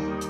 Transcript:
Bye.